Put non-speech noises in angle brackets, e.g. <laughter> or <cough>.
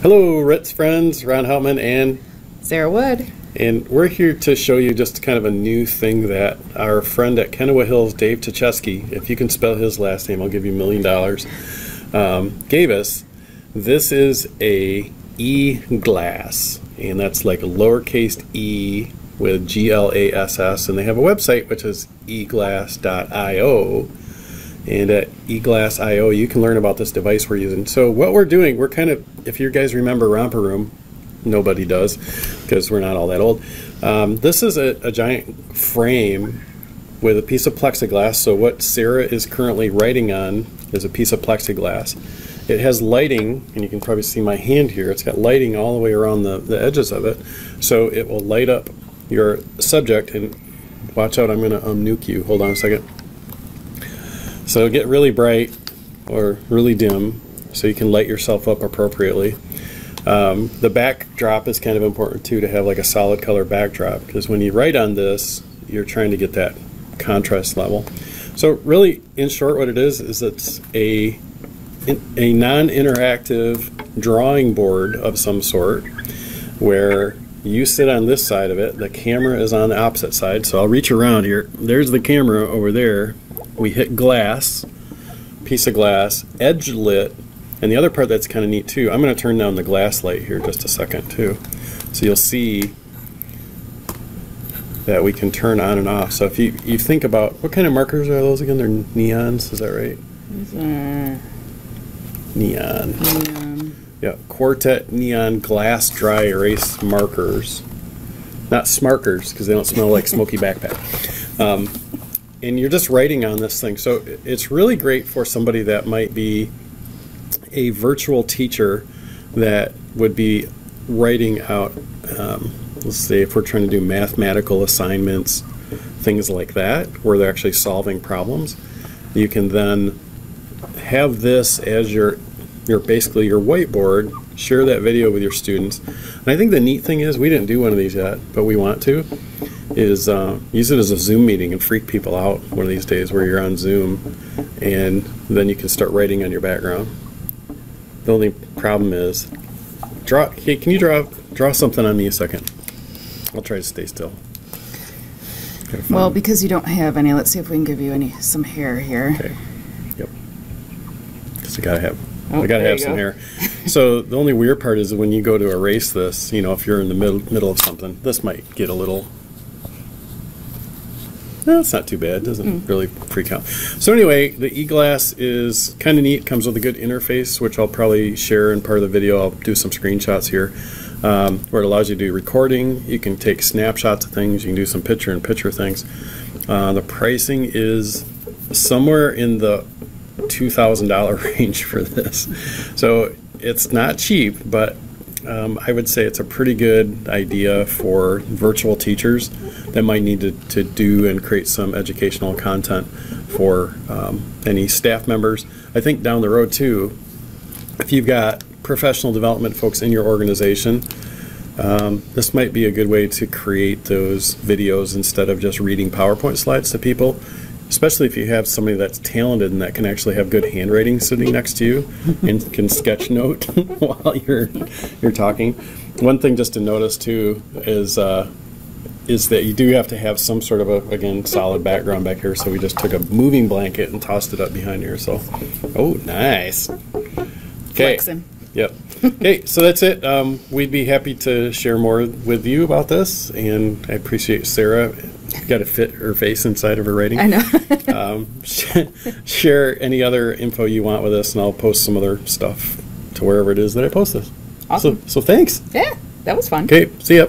Hello, Ritz friends, Ron Houtman, and Sarah Wood. And we're here to show you just kind of a new thing that our friend at Kenowa Hills, Dave Tchesky, if you can spell his last name, I'll give you a million dollars, um, gave us. This is a e-glass, and that's like a lowercase e with G-L-A-S-S, and they have a website which is eglass.io and at eglass.io you can learn about this device we're using. So what we're doing, we're kind of, if you guys remember Romper Room, nobody does because we're not all that old. Um, this is a, a, giant frame with a piece of plexiglass. So what Sarah is currently writing on is a piece of plexiglass. It has lighting, and you can probably see my hand here. It's got lighting all the way around the, the edges of it. So it will light up your subject. And watch out, I'm going to unnuke you. Hold on a second. So get really bright or really dim so you can light yourself up appropriately. Um, the backdrop is kind of important too to have like a solid color backdrop because when you write on this you're trying to get that contrast level. So really in short what it is is it's a a non-interactive drawing board of some sort where you sit on this side of it the camera is on the opposite side so I'll reach around here there's the camera over there we hit glass, piece of glass, edge lit, and the other part that's kind of neat too, I'm going to turn down the glass light here just a second too. So you'll see that we can turn on and off. So if you, you think about, what kind of markers are those again? They're neons, is that right? Uh, neon. Neon. Yeah, Quartet Neon Glass Dry Erase Markers. Not smarkers, because they don't smell like smoky <laughs> backpack. Um, and you're just writing on this thing. So it's really great for somebody that might be a virtual teacher that would be writing out, um, let's say if we're trying to do mathematical assignments, things like that, where they're actually solving problems. You can then have this as your, your basically your whiteboard, share that video with your students. And I think the neat thing is, we didn't do one of these yet, but we want to is uh, use it as a Zoom meeting and freak people out one of these days where you're on Zoom and then you can start writing on your background. The only problem is, draw. Hey, can you draw draw something on me a second? I'll try to stay still. Well, because you don't have any, let's see if we can give you any some hair here. Okay. Yep. Because I gotta have. Oh, I gotta have some go. hair. so the only weird part is when you go to erase this, you know, if you're in the middle middle of something, this might get a little no, it's not too bad. It doesn't mm. really freak out. So anyway, the e-glass is kind of neat. Comes with a good interface, which I'll probably share in part of the video. I'll do some screenshots here. Um, where it allows you to do recording. You can take snapshots of things. You can do some picture-in-picture things. Uh, the pricing is somewhere in the $2,000 <laughs> range for this. So it's not cheap, but um, I would say it's a pretty good idea for virtual teachers that might need to, to do and create some educational content for um, any staff members. I think down the road too, if you've got professional development folks in your organization, um, this might be a good way to create those videos instead of just reading PowerPoint slides to people especially if you have somebody that's talented and that can actually have good handwriting sitting next to you and can sketch <laughs> note <laughs> while you're you're talking. One thing just to notice too is uh, is that you do have to have some sort of a again solid background back here. So we just took a moving blanket and tossed it up behind here. So oh nice. Okay. Yep. okay, so that's it. Um, we'd be happy to share more with you about this, and I appreciate Sarah got to fit her face inside of her writing. I know. <laughs> um, share any other info you want with us, and I'll post some other stuff to wherever it is that I post this. Awesome. So, so thanks. Yeah, that was fun. Okay, see ya.